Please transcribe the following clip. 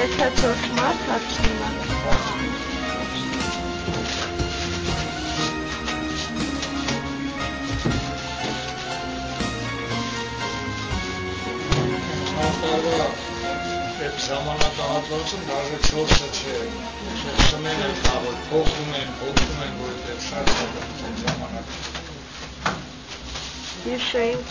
Չաթորդ մարդ հացնիմա։ այդ ժամանակահատվածում դաժե 4-ը չէ, շմեն են կավոր, փոխում են, փոխում են, որ այդ շատ ժամանակ։ Հիշեին